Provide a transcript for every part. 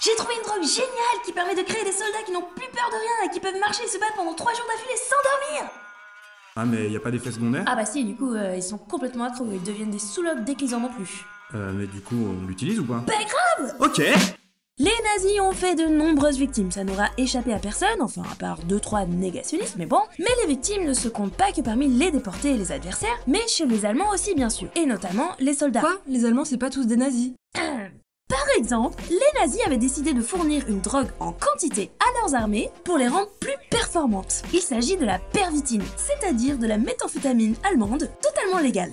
J'ai trouvé une drogue géniale qui permet de créer des soldats qui n'ont plus peur de rien et qui peuvent marcher et se battre pendant 3 jours d'affilée sans dormir. Ah, mais y a pas d'effet secondaire? Ah bah si, du coup, euh, ils sont complètement accros, ils deviennent des sous-lobes dès qu'ils en ont plus. Euh, mais du coup, on l'utilise ou pas? Bah grave! Ok Les nazis ont fait de nombreuses victimes, ça n'aura échappé à personne, enfin à part 2-3 négationnistes, mais bon. Mais les victimes ne se comptent pas que parmi les déportés et les adversaires, mais chez les Allemands aussi bien sûr, et notamment les soldats. Quoi? Les Allemands, c'est pas tous des nazis Par exemple, les nazis avaient décidé de fournir une drogue en quantité à leurs armées pour les rendre plus performantes. Il s'agit de la pervitine, c'est-à-dire de la méthamphétamine allemande totalement légale.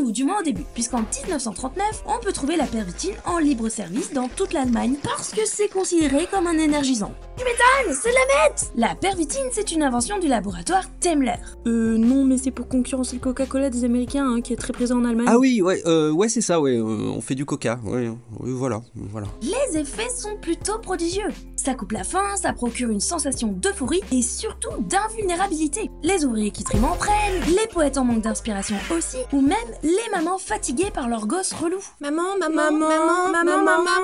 Ou du moins au début, puisqu'en 1939, on peut trouver la pervitine en libre service dans toute l'Allemagne parce que c'est considéré comme un énergisant. Tu m'étonnes, c'est de la meth La pervitine, c'est une invention du laboratoire Temler. Euh, non, mais c'est pour concurrencer le Coca-Cola des Américains, hein, qui est très présent en Allemagne. Ah oui, ouais, euh, ouais c'est ça, ouais, euh, on fait du coca, ouais, oui, voilà, voilà. Les effets sont plutôt prodigieux. Ça coupe la faim, ça procure une sensation d'euphorie et surtout d'invulnérabilité. Les ouvriers qui triment en prennent, les poètes en manque d'inspiration aussi, ou même les mamans fatiguées par leurs gosses relous. Maman, maman, maman, maman, maman, maman,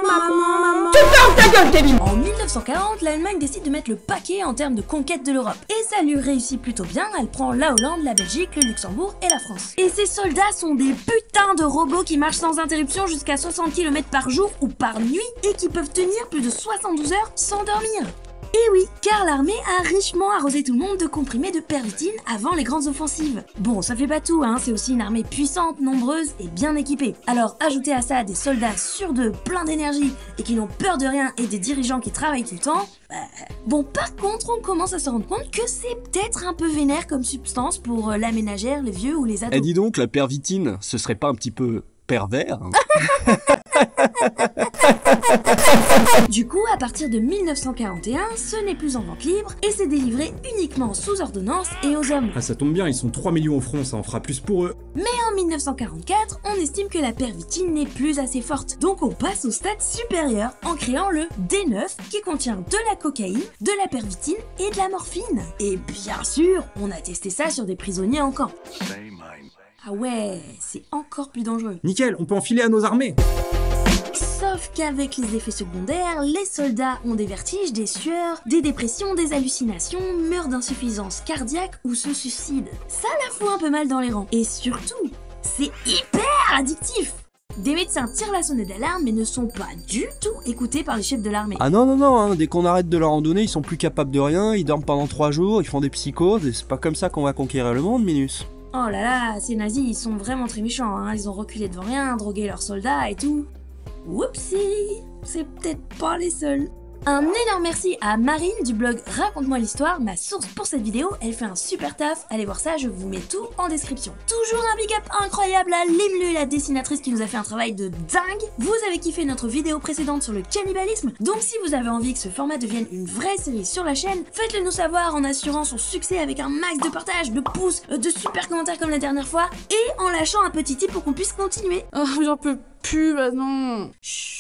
maman. En 1940, l'Allemagne décide de mettre le paquet en termes de conquête de l'Europe. Et ça lui réussit plutôt bien, elle prend la Hollande, la Belgique, le Luxembourg et la France. Et ces soldats sont des putains de robots qui marchent sans interruption jusqu'à 60 km par jour ou par nuit et qui peuvent tenir plus de 72 heures sans dormir. Et oui, car l'armée a richement arrosé tout le monde de comprimés de pervitine avant les grandes offensives. Bon, ça fait pas tout, hein, c'est aussi une armée puissante, nombreuse et bien équipée. Alors ajoutez à ça des soldats sûrs d'eux, pleins d'énergie et qui n'ont peur de rien et des dirigeants qui travaillent tout le temps. bah, Bon, par contre, on commence à se rendre compte que c'est peut-être un peu vénère comme substance pour euh, la ménagère, les vieux ou les Eh ados. dis donc, la pervitine, ce serait pas un petit peu pervers hein Du coup, à partir de 1941, ce n'est plus en vente libre et c'est délivré uniquement sous ordonnance et aux hommes. Ah, ça tombe bien, ils sont 3 millions au front, ça en fera plus pour eux. Mais en 1944, on estime que la pervitine n'est plus assez forte. Donc on passe au stade supérieur en créant le D9 qui contient de la cocaïne, de la pervitine et de la morphine. Et bien sûr, on a testé ça sur des prisonniers en camp. Ah ouais, c'est encore plus dangereux. Nickel, on peut enfiler à nos armées Sauf qu'avec les effets secondaires, les soldats ont des vertiges, des sueurs, des dépressions, des hallucinations, meurent d'insuffisance cardiaque ou se suicident. Ça la fout un peu mal dans les rangs. Et surtout, c'est hyper addictif Des médecins tirent la sonnette d'alarme mais ne sont pas du tout écoutés par les chefs de l'armée. Ah non, non, non, hein, dès qu'on arrête de leur en donner, ils sont plus capables de rien, ils dorment pendant trois jours, ils font des psychoses, et c'est pas comme ça qu'on va conquérir le monde, Minus. Oh là là, ces nazis, ils sont vraiment très méchants, hein. ils ont reculé devant rien, drogué leurs soldats et tout. Whoopsie C'est peut-être pas les seuls. Un énorme merci à Marine du blog Raconte-moi l'histoire, ma source pour cette vidéo, elle fait un super taf, allez voir ça, je vous mets tout en description. Toujours un big up incroyable à Limlu, la dessinatrice qui nous a fait un travail de dingue. Vous avez kiffé notre vidéo précédente sur le cannibalisme, donc si vous avez envie que ce format devienne une vraie série sur la chaîne, faites-le nous savoir en assurant son succès avec un max de partage, de pouces, de super commentaires comme la dernière fois, et en lâchant un petit tip pour qu'on puisse continuer. Oh, j'en peux plus maintenant. Chut.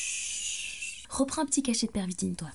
Reprends un petit cachet de pervitine, toi.